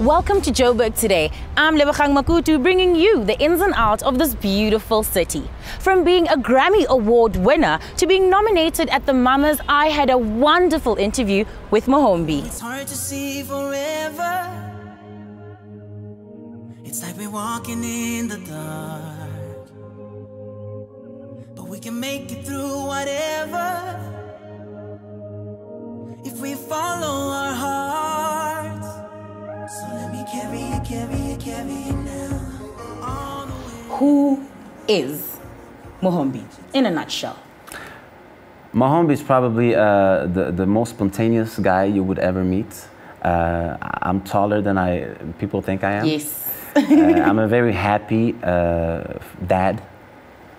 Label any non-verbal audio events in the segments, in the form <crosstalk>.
Welcome to Joburg today. I'm Lebogang Makutu bringing you the ins and outs of this beautiful city. From being a Grammy Award winner to being nominated at the Mamas, I had a wonderful interview with Mohombi. It's hard to see forever. It's like we're walking in the dark. But we can make it through whatever. Who is Mohombi in a nutshell? Mohombi is probably uh, the, the most spontaneous guy you would ever meet. Uh, I'm taller than I people think I am. Yes. uh, I'm a very happy uh, dad.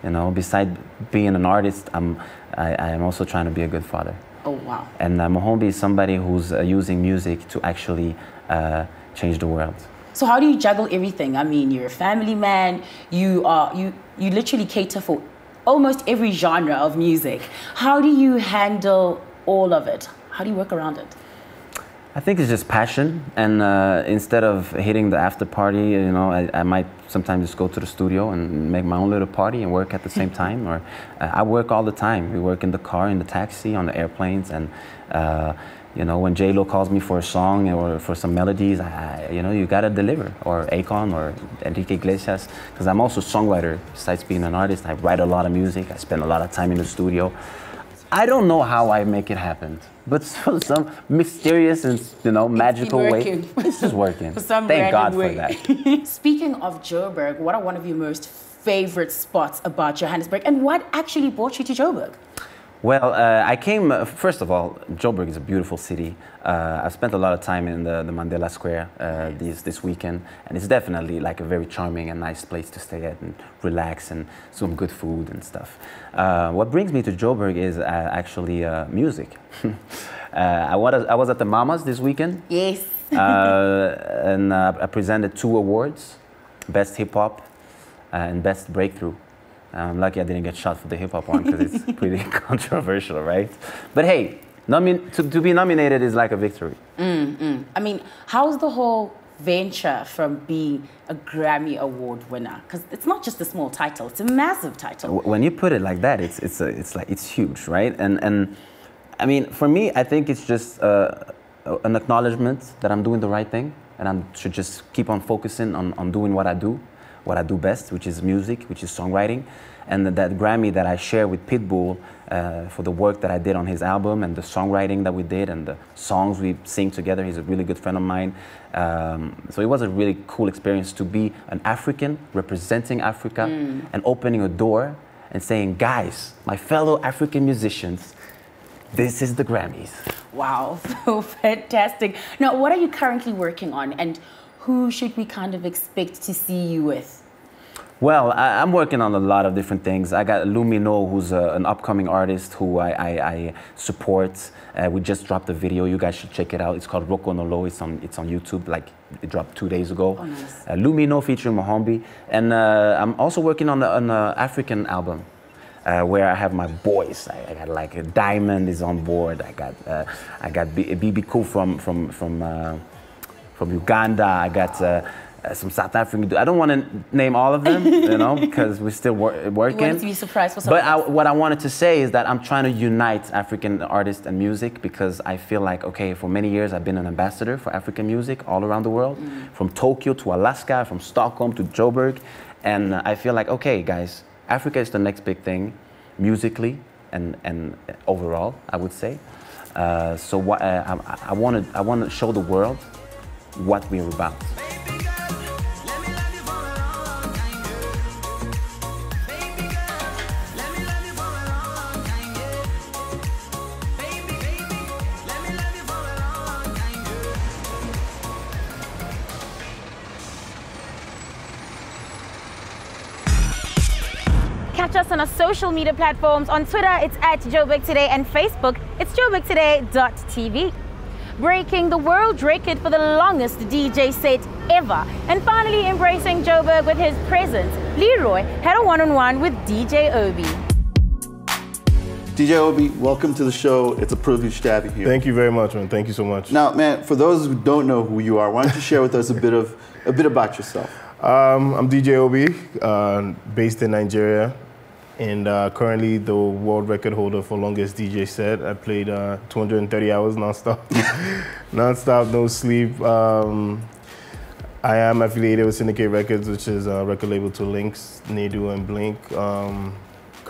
You know, besides being an artist, I'm I, I am also trying to be a good father. Oh, wow. And uh, Mohombi is somebody who's uh, using music to actually uh, change the world. So how do you juggle everything? I mean, you're a family man. You are you you literally cater for almost every genre of music. How do you handle all of it? How do you work around it? I think it's just passion, and uh, instead of hitting the after party, you know, I, I might sometimes just go to the studio and make my own little party and work at the same <laughs> time. Or uh, I work all the time. We work in the car, in the taxi, on the airplanes, and uh, you know, when J Lo calls me for a song or for some melodies, I, you know, you gotta deliver. Or Akon or Enrique Iglesias, because I'm also a songwriter. Besides being an artist, I write a lot of music. I spend a lot of time in the studio. I don't know how I make it happen, but <laughs> for some mysterious and you know magical way, this is working. <laughs> For some Thank God way. for that. <laughs> Speaking of Joburg, what are one of your most favorite spots about Johannesburg, and what actually brought you to Joburg? Well, uh, I came, uh, first of all, Joburg is a beautiful city. Uh, I've spent a lot of time in the, the Mandela Square uh, this, this weekend, and it's definitely like a very charming and nice place to stay at and relax and some good food and stuff. Uh, what brings me to Joburg is uh, actually uh, music. <laughs> uh, I, was, I was at the Mamas this weekend, Yes. uh, <laughs> and uh, I presented two awards Best Hip Hop and Best Breakthrough. I'm lucky I didn't get shot for the hip hop one because it's <laughs> pretty <laughs> controversial, right? But hey, nomin- to, to be nominated is like a victory. Mm, mm. I mean, how's the whole venture from being a Grammy Award winner? Because it's not just a small title; it's a massive title. When you put it like that, it's, it's, a, it's, like, it's huge, right? And, and I mean, for me, I think it's just uh, an acknowledgement that I'm doing the right thing and I should just keep on focusing on, on doing what I do, what I do best, which is music, which is songwriting. And that, Grammy that I share with Pitbull uh, for the work that I did on his album and the songwriting that we did and the songs we sing together. He's a really good friend of mine. Um, so it was a really cool experience to be an African representing Africa and opening a door and saying, guys, my fellow African musicians, this is the Grammys. Wow, <laughs> so fantastic! Now, what are you currently working on, and who should we kind of expect to see you with? Well, I, I'm working on a lot of different things. I got Lumino, who's a, an upcoming artist who I, I, I support. Uh, we just dropped a video. You guys should check it out. It's called Roko no Lo. It's on, it's on YouTube. Like it dropped two days ago. Oh, nice. uh, Lumino featuring Mohombi. And uh, I'm also working on an African album. Uh, where I have my boys, I, I got like a Diamond is on board. I got uh, I got B- Bebe Cool from from from uh, from Uganda. I got uh, uh, some South African. I don't want to name all of them, you know, <laughs> because we're still wor- working. wanted to be surprised for But I, what I wanted to say is that I'm trying to unite African artists and music because I feel like, okay, for many years I've been an ambassador for African music all around the world, from Tokyo to Alaska, from Stockholm to Joburg, and uh, I feel like, okay, guys, Africa is the next big thing, musically and and overall, I would say. Uh, so what, uh, I, I want to I want to show the world what we're about. Catch us on our social media platforms. On Twitter, it's at Joburg Today, and Facebook, it's joburgtoday.tv. Breaking the world record for the longest DJ set ever. And finally embracing Joburg with his presence, Leroy had a one on one with DJ Obi. DJ Obi, welcome to the show. It's a privilege to have you here. Thank you very much, man. Thank you so much. Now, man, for those who don't know who you are, why don't you share with us a bit of a bit about yourself? Um, I'm DJ Obi, uh, based in Nigeria, and uh, currently the world record holder for longest DJ set. I played uh, 230 hours nonstop, <laughs> nonstop, no sleep. Um, I am affiliated with Syndicate Records, which is a record label to Lynx, Nadu, and Blink. Um,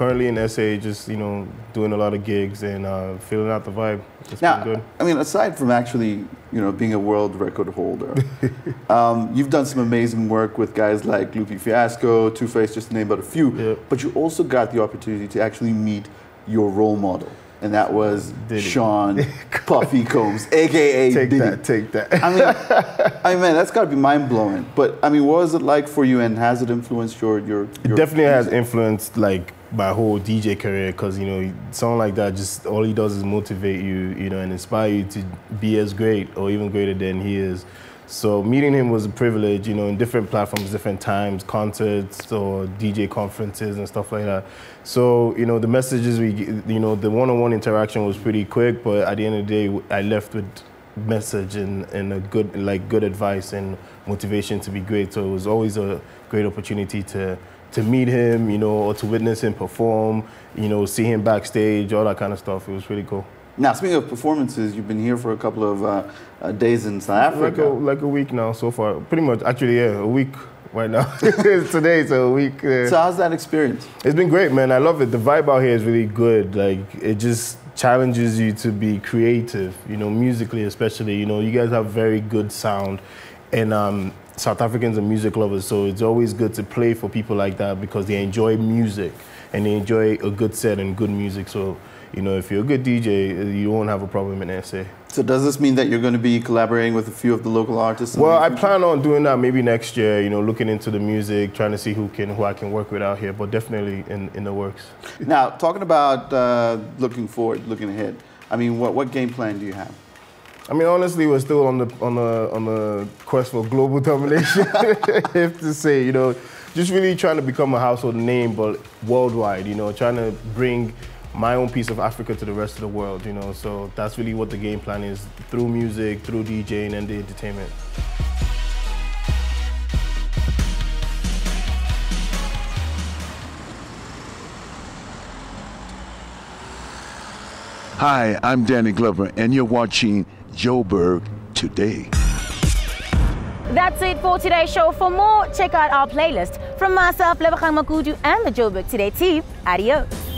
currently in SA, just you know, doing a lot of gigs and uh, feeling out the vibe. It's Now, good. I mean, aside from actually, you know, being a world record holder, <laughs> um, you've done some amazing work with guys like Lupe Fiasco, Two Face, just to name but a few. Yeah. But you also got the opportunity to actually meet your role model, and that was Diddy. Sean <laughs> Puffy Combs, aka Take Diddy. that, take that. I mean, <laughs> I mean, man, that's got to be mind blowing. But I mean, what was it like for you, and has it influenced your your? It your definitely has influenced like my whole DJ career because you know someone like that just all he does is motivate you, you know, and inspire you to be as great or even greater than he is. So meeting him was a privilege, you know, in different platforms, different times, concerts or DJ conferences and stuff like that. So you know the messages we, you know, the one-on-one interaction was pretty quick, but at the end of the day, I left with message and, and a good like good advice and motivation to be great. So it was always a great opportunity to to meet him, you know, or to witness him perform, you know, see him backstage, all that kind of stuff. It was really cool. Now, speaking of performances, you've been here for a couple of uh, uh, days in South Like a, Africa. like a week now so far. Pretty much, actually, yeah, a week right now. <laughs> Today, so a week. uh, So, how's that experience? It's been great, man. I love it. The vibe out here is really good. Like it just challenges you to be creative, you know, musically especially. You know, you guys have very good sound, and um, South Africans are music lovers, so it's always good to play for people like that because they enjoy music and they enjoy a good set and good music. So, you know, if you're a good DJ, you won't have a problem in SA. So, does this mean that you're going to be collaborating with a few of the local artists? Well, I plan on doing that maybe next year. You know, looking into the music, trying to see who can who I can work with out here, but definitely in in the works. Now, talking about uh, looking forward, looking ahead. I mean, what, what game plan do you have? I mean, honestly, we're still on the on the on the quest for global <laughs> domination. if to say, you know, just really trying to become a household name, but worldwide. You know, trying to bring my own piece of Africa to the rest of the world. You know, so that's really what the game plan is through music, through DJing, and the entertainment. Hi, I'm Danny Glover, and you're watching Joburg today. That's it for today's show. For more, check out our playlist. From myself, Lebogang Makudu, and the Joburg Today team, adios.